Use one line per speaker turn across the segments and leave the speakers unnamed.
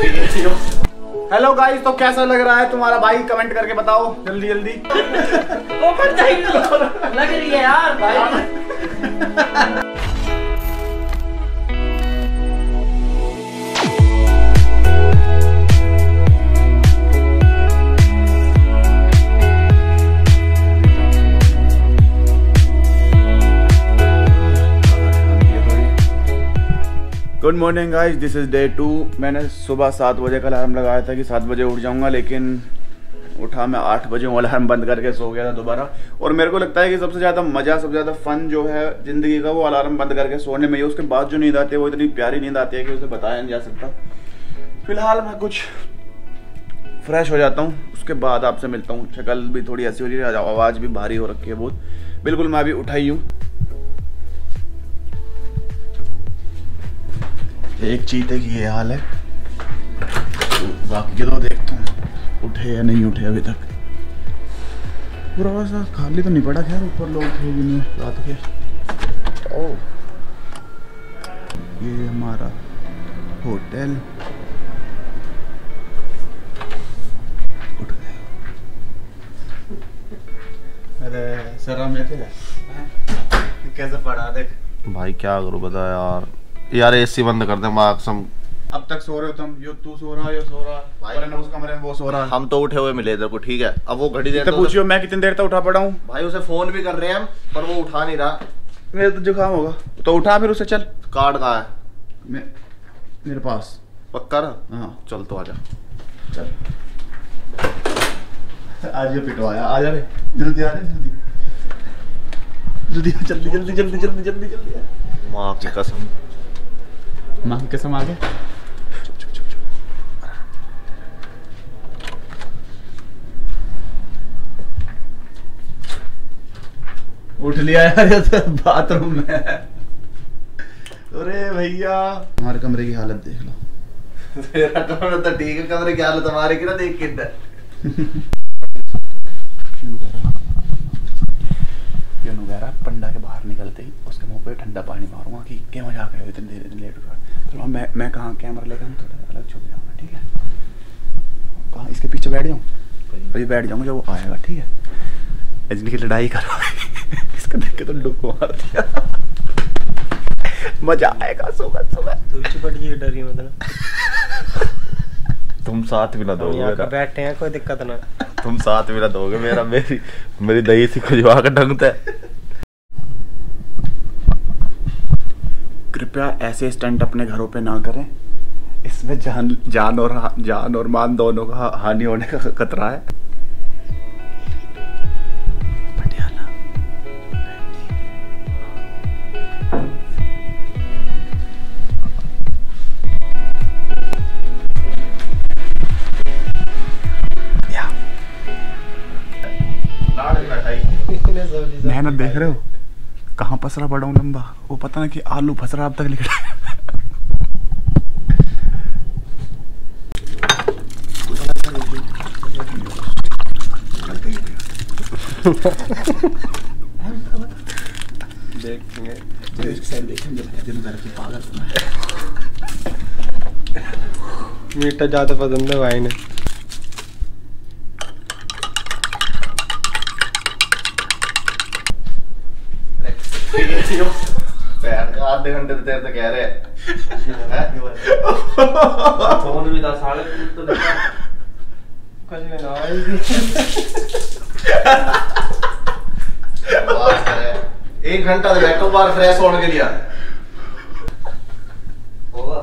Hello guys तो कैसा लग रहा है तुम्हारा भाई? कमेंट करके बताओ जल्दी जल्दी।
ओपन लग रही है यार भाई।
Good morning guys this is day two मैंने सुबह सात बजे का अलार्म लगाया था कि सात बजे उठ जाऊँगा, लेकिन उठा मैं आठ बजे वो अलार्म बंद करके सो गया था दोबारा। और मेरे को लगता है कि सबसे ज़्यादा मज़ा, सबसे ज़्यादा फन जो है ज़िंदगी का, वो अलार्म बंद करके सोने में ही है। उसके बाद जो नींद आती है, वो इतनी प्यारी नींद आती है कि उसे बताया नहीं जा सकता। फ़िलहाल मैं कुछ फ्रेश हो जाता हूँ। उसके बाद आपसे मिलता हूँ। शक्ल भी थोड़ी ऐसी हो रही है, आवाज़ भी भारी हो रखी है बहुत। बिल्कुल मैं अभी उठाई हूँ। एक चीते की ये हाल है। बाकी के तो देखता हूँ। उठे या नहीं उठे अभी तक। पूरा सा खाली तो नहीं पड़ा खैर ऊपर लोग थे भी नहीं रात के। ओ। ये हमारा होटल। उठ गए अरे सर हम कैसे पड़ा देख।
भाई क्या करूँ बता यार। यार एसी बंद कर दे माँ कसम।
अब तक सो रहे हो तुम? यो तू सो रहा यो सो रहा।
भाई।
वरना उस कमरे में वो सो रहा।
हम तो उठे हुए मिले तेरे को ठीक है? अब वो घड़ी देर
तो पूछियो मैं कितनी देर तक उठा पड़ा हूँ?
भाई उसे फ़ोन भी कर रहे हैं हम पर वो उठा नहीं रहा।
मेरे तो जुकाम होगा। तो उठा फिर उसे चल।
कार्ड कहाँ है?
मैं मेरे पास।
पक्का ना?
हाँ।
चल तो आजा
चल। आज ये पिटवाया। आ जा रे। जल्दी आ रे जल्दी। जल्दी जल्दी जल्दी जल्दी जल्दी जल्दी जल्दी
माँ की कसम।
माँ की कसम आ गया उठ लिया यार ये तो बाथरूम में अरे भैया। हमारे कमरे की हालत देख लो।
तेरा कमरा तो ठीक है कमरे की हालत हमारे की ना देख के
क्यों कह पंडा के बाहर निकलते ही उसके मुँह पे ठंडा पानी मारूँगा कि क्या मज़ाक है इतनी देर इतनी लेट उठ रहा चलो मैं मैं कहाँ कैमरा लेकर हम थोड़ा अलग छुप जाऊँगा ठीक है? कहाँ इसके पीछे बैठ जाऊँ? अभी बैठ जाऊँगा जब वो आएगा ठीक है? रजनी की लड़ाई करो। इसको देख के तो डुक मार दिया। मज़ा आएगा सुबह सुबह।
तू चिपट जी डरी मतलब।
तुम साथ भी ना दोगे मेरा।
बैठे हैं कोई दिक्कत ना।
तुम साथ भी ना दोगे मेरा मेरी मेरी दही सी खुजवा के ढंगता है
कृपया ऐसे स्टंट अपने घरों पे ना करें। इसमें जान जान और जान और मान दोनों का हानि होने का खतरा है। मेहनत देख रहे हो? कहाँ पसरा पड़ा हूँ लंबा? वो पता ना कि आलू फसरा अब तक लिख रहा
देखेंगे मीठा ज़्यादा पसंद है भाई ने।
आधे घंटे से तेरे से कह रहे हैं।
फ़ोन भी था साढ़े तो देखा कुछ भी ना आई
एक घंटा से बैठो बाहर फ्रेश होने के लिए होगा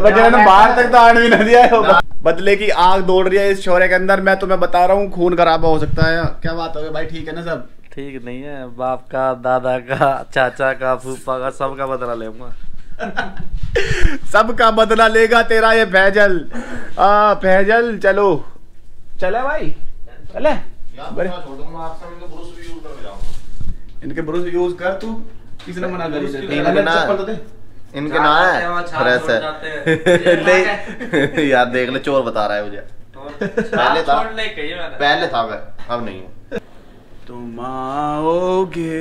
बच्चे ने बाहर तक तो आने भी नहीं दिया है। बदले की आग दौड़ रही है इस शौर्य के अंदर। मैं तुम्हें बता रहा हूँ खून खराबा हो सकता है। क्या बात हो गई भाई? ठीक है ना सब?
ठीक नहीं है। बाप का दादा का चाचा का फूफा का सबका बदला लेऊँगा
सबका बदला लेगा तेरा ये फैजल। आ फैजल चलो। चले भाई। चले। बड़े। इनके ब्रुश यूज़ कर तू। किसने मना करी थे?
इनके
अगर
ना-
चप्पल तो दे
इनके ना है फ्रेश है। नहीं यार देख ले चोर बता रहा है मुझे। पहले था।
नहीं कही
पहले था मैं अब नहीं हूँ।
तुम आओगे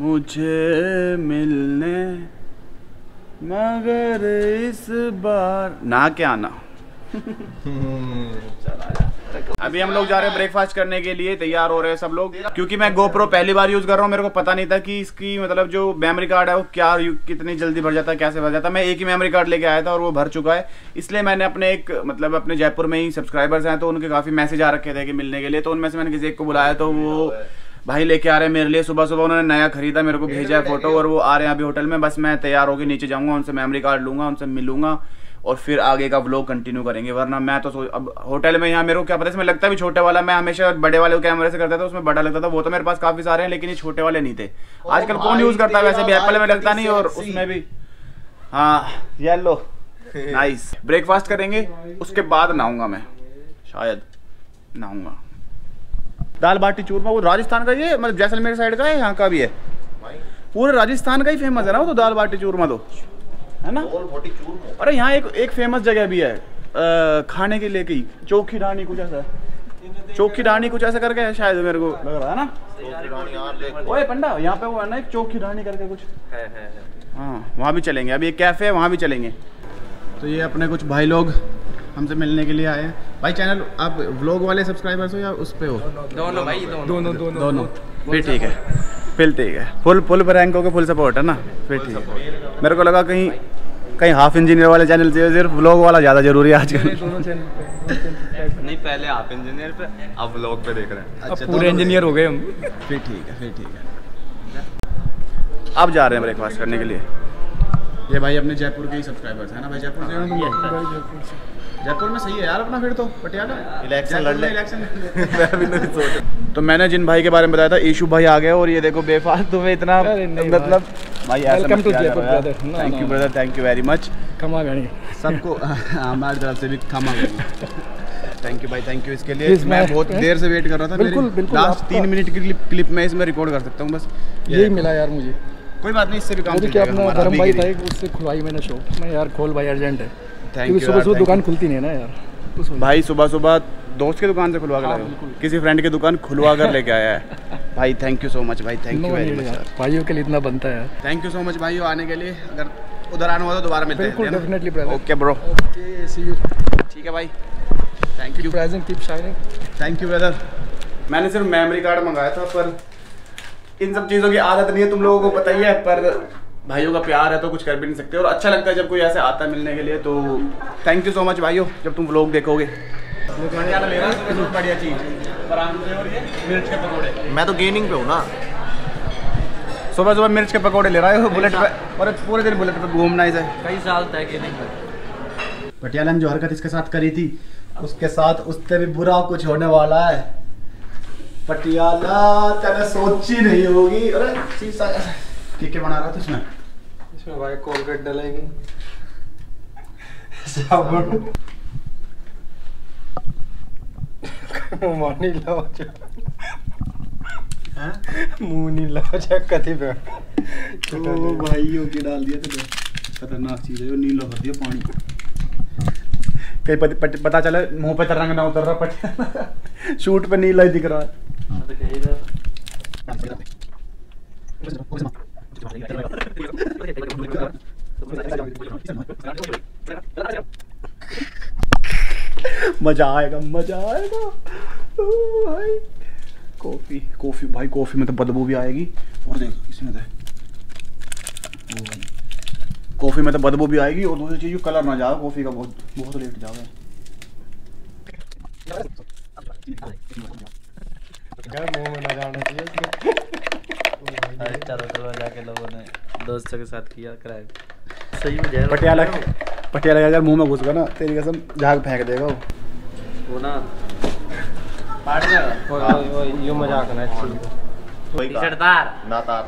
मुझे मिलने मगर इस बार ना क्या आना अभी हम लोग जा रहे हैं ब्रेकफास्ट करने के लिए, तैयार हो रहे हैं सब लोग। क्योंकि मैं गोप्रो पहली बार यूज़ कर रहा हूँ, मेरे को पता नहीं था कि इसकी मतलब जो मेमोरी कार्ड है वो क्या कितनी जल्दी भर जाता है, कैसे भर जाता है। मैं एक ही मेमोरी कार्ड लेके आया था और वो भर चुका है। इसलिए मैंने अपने एक मतलब अपने जयपुर में ही सब्सक्राइबर्स हैं तो उनके काफ़ी मैसेज आ रखे थे कि मिलने के लिए। तो उनमें से मैंने किसी एक को बुलाया तो वो भाई लेके आ रहे हैं मेरे लिए। सुबह सुबह उन्होंने नया खरीदा, मेरे को भेजा है फ़ोटो और वो आ रहे हैं अभी होटल में। बस मैं तैयार होकर नीचे जाऊँगा, उनसे मेमोरी कार्ड लूँगा, उनसे मिलूँगा। और फिर आगे का व्लॉग कंटिन्यू करेंगे। वरना मैं तो सोच अब होटल में यहाँ मेरे को क्या पता इसमें लगता भी छोटे वाला मैं हमेशा बड़े वाले कैमरे से करता था उसमें बड़ा लगता था। वो तो मेरे पास काफ़ी सारे हैं लेकिन ये छोटे वाले नहीं थे। आजकल कौन यूज़ करता है वैसे भी? एप्पल में लगता नहीं और उसमें भी। हाँ येलो नाइस ब्रेकफास्ट करेंगे उसके बाद नहाऊँगा मैं। शायद नहाऊँगा। दाल बाटी चूरमा वो राजस्थान का ये मतलब जैसलमेर साइड का है यहाँ का भी है? पूरे राजस्थान का ही फ़ेमस है ना वो तो दाल बाटी चूरमा तो? है ना? अरे यहाँ एक एक फ़ेमस जगह भी है आ, खाने के लिए की चौकी रानी कुछ ऐसा चौकी रानी कुछ ऐसा करके शायद मेरे को लग रहा है ना? ओए पंडा यहाँ पे वो है ना एक चौकी रानी करके कुछ।
है है है।
हाँ वहाँ भी चलेंगे। अभी एक कैफ़े है वहाँ भी चलेंगे। तो ये अपने कुछ भाई लोग हमसे मिलने के लिए आए हैं। भाई चैनल आप व्लॉग वाले सब्सक्राइबर्स हो या उस पे हो?
दोनों भाई दोनों।
दोनों दोनों।
ठीक है। फिर ठीक है। फुल फुल रैंक हो के फुल सपोर्ट है ना? फिर ठीक है। मेरे को लगा कहीं कहीं हाफ़ इंजीनियर वाले चैनल से सिर्फ़ व्लॉग वाला ज़्यादा ज़रूरी है आजकल।
नहीं पहले हाफ़ इंजीनियर पे अब व्लॉग पे देख रहे हैं।
अब पूरे इंजीनियर हो गए हम।
फिर ठीक है फिर ठीक है। अब जा रहे हैं ब्रेकफास्ट करने के लिए। ये भाई अपने जयपुर के ही सब्सक्राइबर्स हैं ना भाई? जयपुर से? हो? जयपुर में सही है यार अपना फिर तो पटियाला।
इलेक्शन लड़ ले
इलेक्शन
मैं भी नहीं सोच
तो मैंने जिन भाई के बारे में बताया था ईशु भाई आ गए और ये देखो बेफालतू में इतना मतलब भाई
to Jaipur, brother. No,
thank you brother thank you very much
कमा गए
सबको हमारी तरफ़ से भी खमा गणी थैंक यू भाई थैंक यू इसके लिए। मैं बहुत देर से वेट कर रहा था
बिल्कुल, बिल्कुल,
लास्ट तीन मिनट की क्लिप क्लिप में इसमें रिकॉर्ड कर सकता हूँ बस।
यही मिला यार मुझे।
कोई बात नहीं इससे भी काम
क्या अपना धर्म भाई था उससे खुलवाई मैंने शो मैं यार खोल भाई अर्जेंट है।
Thank
क्योंकि सुबह सुबह दुकान खुलती नहीं है ना यार।
भाई सुबह सुबह दोस्त की दुकान से खुलवा कर
हाँ? बिल्कुल।
किसी फ्रेंड की दुकान खुलवा कर लेके आया है। भाई थैंक यू सो मच भाई थैंक यू वेरी मच
भाइयों के लिए इतना बनता है।
थैंक यू सो मच भाई आने के लिए। अगर उधर आना हुआ तो दोबारा मिलते हैं
brother.
Okay bro
okay see you
ठीक है भाई। Thank you
present keep shining
thank you brother मैंने सिर्फ़ मेमोरी कार्ड मंगाया था पर इन सब चीज़ों की आदत नहीं है तुम लोगों को पता ही है पर भाइयों का प्यार है तो कुछ कर भी नहीं सकते और अच्छा लगता है जब कोई ऐसे आता है मिलने के लिए तो थैंक यू सो मच भाइयों जब तुम व्लॉग देखोगे। बढ़िया ले रहा है बढ़िया चीज़ परांठे और ये मिर्च के पकौड़े
मैं तो गेनिंग पे हूँ ना।
सुबह सुबह मिर्च के पकौड़े ले रहा है बुलेट पे और पूरे दिन बुलेट पे घूमना ही है
कई साल तक ये नहीं
पटियाला ने जो हरकत इसके साथ करी थी उसके साथ उससे भी बुरा कुछ होने वाला है। पटियाला तेने सोची नहीं होगी। अरे क्या बना रहा था इसमें
इसमें भाई कोलगेट डलेगी। साबुन। मुँह नहीं लाओ मुँह नहीं लाओ जा कथी पे।
ओ भाई यो की डाल दिया तूने खतरनाक चीज़ है यो नीला कर दिया पानी। कहीं पत, पत, पता चला मुँह पे रंग ना उतर रहा पटियाला शूट पे नीला ही दिख रहा है। मज़ा आएगा मज़ा आएगा। भाई। कॉफ़ी कॉफ़ी भाई कॉफ़ी में तो बदबू भी आएगी। और देख इसमें तो कॉफ़ी में तो बदबू भी आएगी और दूसरी चीज़ कलर ना जाओ कॉफ़ी का बहुत बहुत लेट जाओ
मुँह में ना जाना चाहिए
चलो चलो जाके लोगों ने दोस्तों के साथ किया क्रैक सही में जहर
पटियाला पटियाला अगर मुँह में घुस गया ना तेरी कसम झाग फेंक देगा वो।
वो ना।
ओए ओए ओए यो मज़ाक ना
कोई
टी शर्ट तार।
ना तार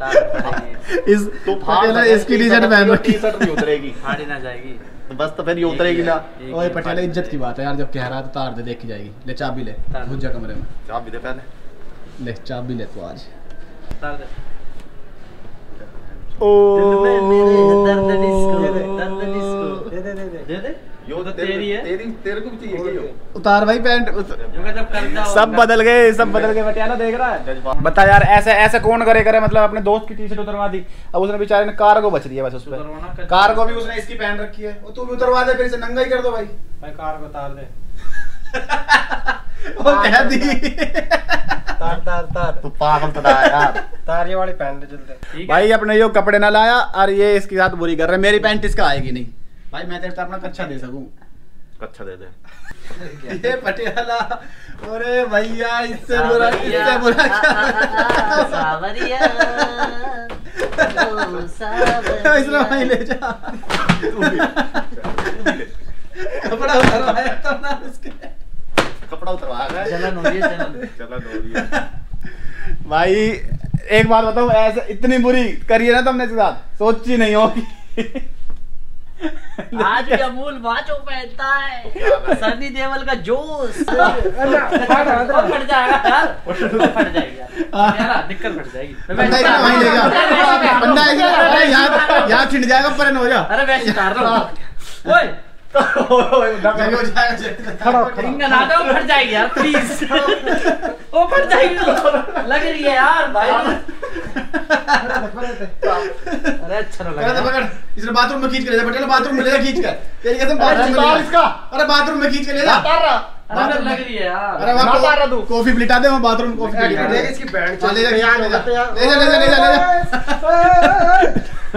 तार पड़ेगी।
इस पटियाला इसकी टी शर्ट पहन रखी।
टी-शर्ट नहीं उतरेगी।
फाड़ी ना जाएगी।
बस तो फिर ये उतरेगी ना।
ओए पटियाला
फाड़ी।
इज़्ज़त की बात है यार जब कह रहा है तो तार दे देखी जाएगी। ले चाबी ले। घुस जा कमरे में।
भी दे पहले।
ले चाबी ले तू आज।
तार दे।
ओ
मेरे दर्द डिस्को दर्द डिस्को
दे दे दे दे
दे दे
यो
तो तेरी है।
तेरी तेरे को भी चाहिए
उतार भाई पैंट। सब बदल गए सब बदल गए। बटियाला देख रहा है। बता यार ऐसे ऐसे कौन करे करे? मतलब अपने दोस्त की टी शर्ट उतरवा दी। अब उसने बेचारे ने कार को बच रही है बस उस पर।
कार
को भी उसने इसकी पहन रखी है। वो तू भी उतरवा दे फिर इसे नंगा ही कर दो भाई।
भाई कार को उतार दे।
वो कह दी
तार तार तार
तू पागल है यार
तार ये वाली पहन ले
है
भाई अपने यो कपड़े ना लाया और ये इसके साथ बुरी कर रहे मेरी पैंट इसका आएगी नहीं भाई मैं तेरे से अपना कच्चा दे सकूँ
अच्छा दे दे
ये पटियाला अरे भैया इससे बुरा इससे बुरा क्या
सावरिया ओ
इसमें भाई ले जा कपड़ा उतरवाया तो ना रहा है
हो रही है
भाई एक बात बताऊँ ऐसे इतनी बुरी करिए ना तुमने इसके साथ? सोची नहीं होगी।
आज अमूल वाचो पहनता है? सनी देवल का जोश। फट जाएगा। यार फट जाएगी। यार यार दिक्कत फट जाएगी।
जा पंडा इसे यहाँ यहाँ जाएगा परे हो जा।
अरे वैसे उतार रहा ओए
हो।
जाओ फट जाएगी यार प्लीज़ ओ फट जाएगी लग रही है यार भाई। अरे अच्छा
पकड़ इसने बाथरूम में खींच के ले जा पटेल बाथरूम में ले जा खींच कर तेरी कसम बाथरूम में इसका। अरे बाथरूम में खींच के ले जा।
अरे लग रही है यार।
अरे वहाँ को, कॉफ़ी पिटा दे वहाँ बाथरूम कॉफ़ी पिटा दे।
इसकी बैंड
ले जा ले जा ले जा ले जा ले जा।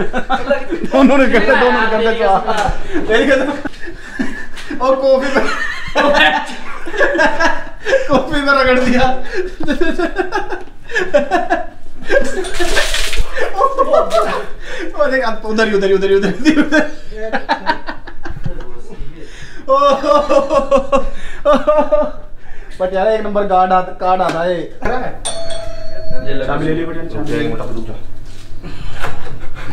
दोनों ने करते दोनों ने करते तो तेरी कसम और कॉफ़ी पे कॉफ़ी पे रगड़ दिया। वो देख अब उधर ही उधर ही उधर ही उधर ही उधर बट यार एक नंबर गार्ड आता कार्ड आता है। चाबी ले ली पटेल चाबी। ले ली।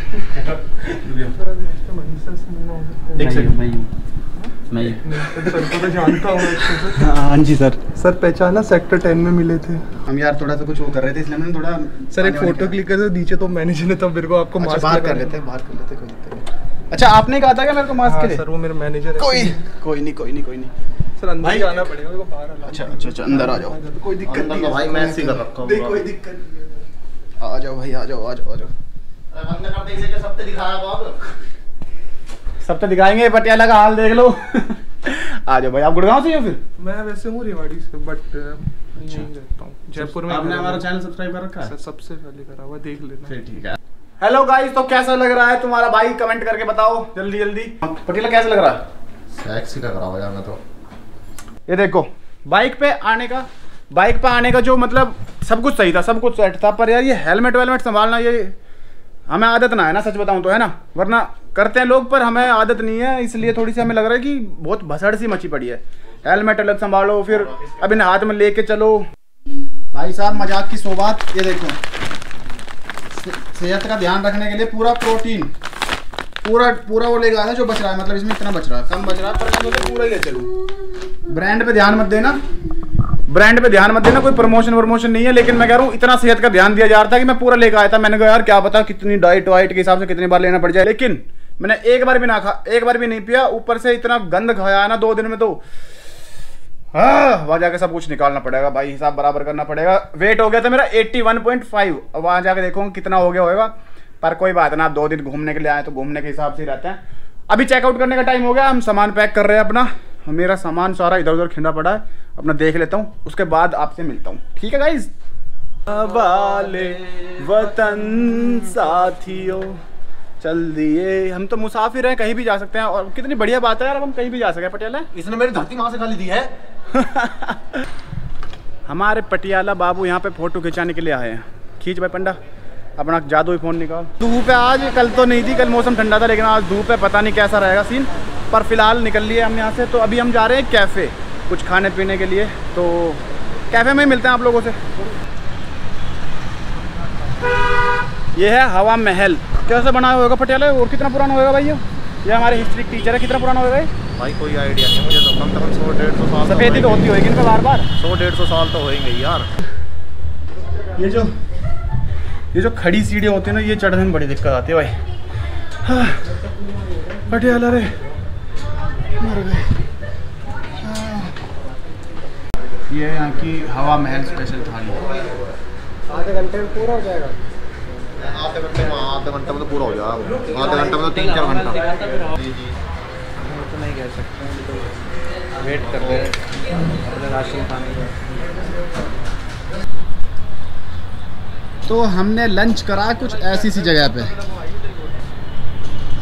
एक सेकंड।
मैं
सर को तो जानता हूँ
हाँ जी सर।
सर पहचाना सेक्टर टेन में मिले थे।
हम यार थोड़ा सा कुछ वो कर रहे थे इसलिए मैंने थोड़ा
सर एक फ़ोटो क्लिक कर नीचे तो मैनेजर ने तब मेरे को आपको
अच्छा
मास्क
बाहर कर लेते हैं। बाहर कर लेते कोई दिक्कत नहीं। अच्छा आपने कहा था क्या मेरे को मास्क के
हाँ,
लिए?
सर वो मेरा मैनेजर है।
कोई कोई नहीं कोई नहीं कोई नहीं।
सर अंदर जाना पड़ेगा मेरे को बाहर
अच्छा अच्छा अच्छा अंदर आ जाओ। कोई दिक्कत नहीं
तो
है।
भाई मैं ऐसे ही कर रखा हूँ
नहीं, कोई दिक्कत नहीं है। आ जाओ भाई आ जाओ आ जाओ आ जाओ।
बंद कर दे इसे जो सब दिखाया बाब
सब तो दिखाएँगे पटियाला का हाल देख लो। आ जाओ भाई आप गुड़गांव से ही हो फिर?
मैं वैसे हूँ रेवाड़ी से बट हूँ। जयपुर में
आपने हमारा चैनल सब्सक्राइब कर रखा है?
सबसे पहले करा हुआ देख लेना।
फिर ठीक है। हेलो गाइस तो कैसा लग रहा है तुम्हारा भाई? कमेंट करके बताओ जल्दी जल्दी। पटियाला कैसा लग रहा है?
सेक्सी का करा यार मैं तो।
ये देखो बाइक पे आने का बाइक पे आने का जो मतलब सब कुछ सही था सब कुछ सेट था पर यार ये हेलमेट वेलमेट संभालना ये हमें आदत ना है ना सच बताऊँ तो है ना? वरना करते हैं लोग पर हमें आदत नहीं है इसलिए थोड़ी सी हमें लग रहा है कि बहुत भसड़ सी मची पड़ी है। हेलमेट अलग संभालो फिर अब इन हाथ में लेके चलो। भाई साहब मज़ाक की सोबात ये देखो। सेहत का ध्यान रखने के लिए पूरा प्रोटीन पूरा पूरा वो लेगा जो बच रहा है मतलब इसमें इतना बच रहा है। कम बच रहा है पर सोचा पूरा ही ले चलूँ। ब्रांड पे ध्यान मत देना। ब्रांड पे ध्यान मत देना कोई प्रमोशन वरमोशन नहीं है लेकिन मैं कह रहा हूँ इतना सेहत का ध्यान दिया जा रहा था कि मैं पूरा लेकर आया था मैंने कहा यार क्या पता कितनी डाइट वाइट के हिसाब से कितनी बार लेना पड़ जाए। लेकिन मैंने एक बार भी ना खा, एक बार भी नहीं पिया, ऊपर से इतना गंद खाया है ना दो दिन में तो। हाँ वहाँ जाके सब कुछ निकालना पड़ेगा भाई, हिसाब बराबर करना पड़ेगा। वेट हो गया था मेरा 81.5 अब वहाँ जाके देखूँगा कितना हो गया होगा पर कोई बात ना दो दिन घूमने के लिए आए तो घूमने के हिसाब से ही रहते हैं। अभी चेकआउट करने का टाइम हो गया, हम सामान पैक कर रहे हैं अपना। मेरा सामान सारा इधर उधर खिंडा पड़ा है, अपना देख लेता हूँ, उसके बाद आपसे मिलता हूँ। ठीक है गाइज़ वाले वतन साथियों। चल दिए। हम तो मुसाफिर हैं कहीं भी जा सकते हैं। और कितनी बढ़िया बात है यार अब हम कहीं भी जा सके पटियाला।
इसने मेरी धरती वहाँ से खाली दी है।
हमारे पटियाला बाबू यहाँ पे फ़ोटो खिंचाने के लिए आए हैं। खींच भाई पंडा अपना जादुई फ़ोन निकाल। धूप है आज कल तो नहीं थी कल मौसम ठंडा था लेकिन आज धूप है पता नहीं कैसा रहेगा सीन पर फ़िलहाल निकल लिए हम यहाँ से। तो अभी हम जा रहे हैं कैफ़े कुछ खाने पीने के लिए। तो कैफ़े में ही मिलते हैं आप लोगों से। ये है हवा महल। कैसे बनाया होगा पटियाला? और कितना पुराना होगा भाई ये? ये हमारे हिस्ट्री टीचर है। कितना पुराना होगा
भाई कोई आइडिया नहीं मुझे तो। कम से कम सौ डेढ़ सौ साल
सफ़ेदी तो होती होगी इनका बार बार
सौ डेढ़ सौ साल तो होएँगे ही यार।
ये जो ये जो खड़ी सीढ़ियाँ होती है ना ये चढ़ने में बड़ी दिक्कत आती है भाई। हाँ, पटियाला रे। मर गए। ये यहाँ की हवा महल स्पेशल थाली।
आधे घंटे में पूरा हो जाएगा।
आधे घंटे में आधे घंटे में तो पूरा हो जाएगा आधे घंटे में तो तीन चार घंटा।
तो नहीं कह सकते वेट कर रहे हैं। राशन का।
तो हमने लंच करा कुछ ऐसी सी जगह पे।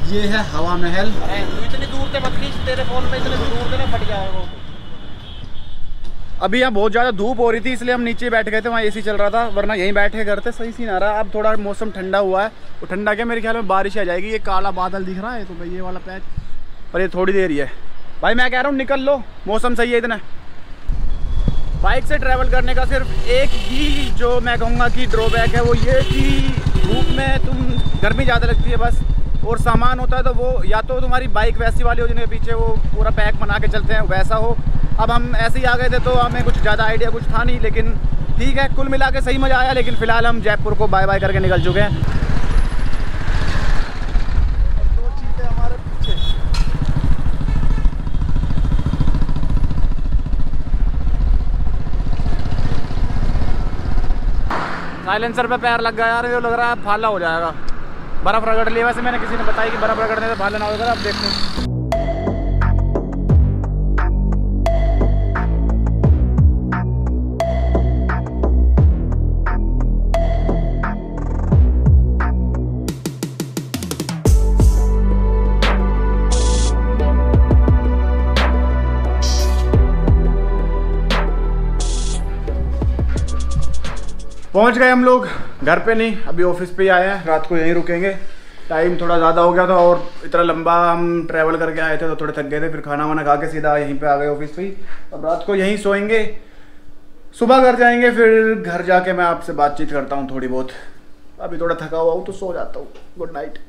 ये है हवा महल।
इतनी दूर से मत खींच तेरे फ़ोन में इतने दूर से ना फट जाएगा वो
अभी यहाँ बहुत ज़्यादा धूप हो रही थी, इसलिए हम नीचे बैठ गए थे, वहाँ एसी चल रहा था, वरना यहीं बैठे घर थे सही सीन आ रहा है। अब थोड़ा मौसम ठंडा हुआ है वो ठंडा क्या, मेरे ख्याल में बारिश आ जाएगी, ये काला बादल दिख रहा है तो भाई ये वाला पैच पर ये थोड़ी देर ही है। भाई मैं कह रहा हूँ, निकल लो, मौसम सही है इतना। बाइक से ट्रैवल करने का सिर्फ़ एक ही जो मैं कहूँगा कि ड्रॉबैक है, वो ये कि धूप में तुम, गर्मी ज़्यादा लगती है बस, और सामान होता है तो वो, या तो तुम्हारी बाइक वैसी वाली हो जिनके पीछे वो पूरा पैक बना के चलते हैं, वैसा हो अब हम ऐसे ही आ गए थे तो हमें कुछ ज़्यादा आइडिया कुछ था नहीं, लेकिन ठीक है, कुल मिला के सही मज़ा आया, लेकिन फ़िलहाल हम जयपुर को बाय बाय करके निकल चुके हैं। साइलेंसर पे पैर लग गया यार, ये लग रहा है फाला हो जाएगा। बर्फ़ रगड़ लिया वैसे मैंने किसी ने बताया कि बर्फ़ रगड़ने से फाला ना हो होगा अब देखो पहुँच गए हम लोग। घर पे नहीं, अभी ऑफ़िस पे ही आए हैं। रात को यहीं रुकेंगे। टाइम थोड़ा ज़्यादा हो गया था और इतना लंबा हम ट्रैवल करके आए थे तो थोड़े थक गए थे, फिर खाना वाना खा के सीधा यहीं पे आ गए ऑफ़िस पे ही। अब रात को यहीं सोएँगे। सुबह घर जाएँगे, फिर घर जाके मैं आपसे बातचीत करता हूँ थोड़ी बहुत। अभी थोड़ा थका हुआ हूँ तो सो जाता हूँ। Good night